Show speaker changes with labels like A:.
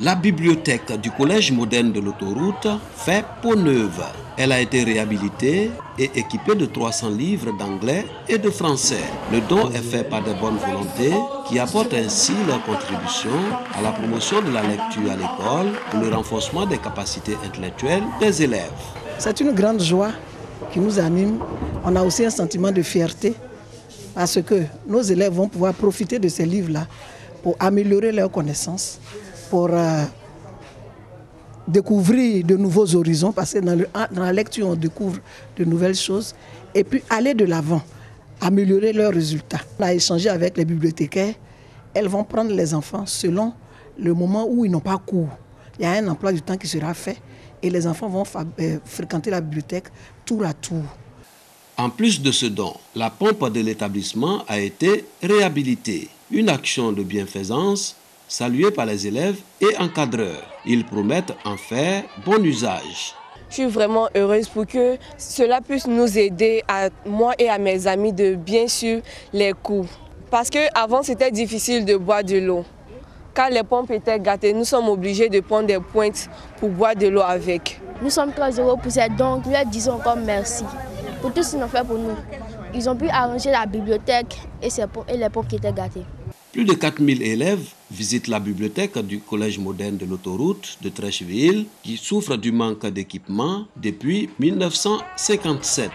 A: La bibliothèque du Collège moderne de l'autoroute fait peau neuve. Elle a été réhabilitée et équipée de 300 livres d'anglais et de français. Le don est fait par des bonnes volontés qui apportent ainsi leur contribution à la promotion de la lecture à l'école pour le renforcement des capacités intellectuelles des élèves.
B: C'est une grande joie qui nous anime. On a aussi un sentiment de fierté parce que nos élèves vont pouvoir profiter de ces livres-là pour améliorer leurs connaissances, pour euh, découvrir de nouveaux horizons, parce que dans, la lecture, on découvre de nouvelles choses, et puis aller de l'avant, améliorer leurs résultats. On a échangé avec les bibliothécaires, elles vont prendre les enfants selon le moment où ils n'ont pas cours. Il y a un emploi du temps qui sera fait et les enfants vont euh, fréquenter la bibliothèque tour à tour.
A: En plus de ce don, la pompe de l'établissement a été réhabilitée. Une action de bienfaisance saluée par les élèves et encadreurs. Ils promettent en faire bon usage.
C: Je suis vraiment heureuse pour que cela puisse nous aider, à moi et à mes amis, de bien suivre les cours. Parce qu'avant, c'était difficile de boire de l'eau. Quand les pompes étaient gâtées, nous sommes obligés de prendre des pointes pour boire de l'eau avec.
D: Nous sommes très heureux pour ça, donc nous leur disons encore merci pour tout ce qu'ils ont fait pour nous. Ils ont pu arranger la bibliothèque et, les pompes qui étaient gâtées.
A: Plus de 4000 élèves visitent la bibliothèque du Collège moderne de l'autoroute de Trècheville qui souffre du manque d'équipement depuis 1957.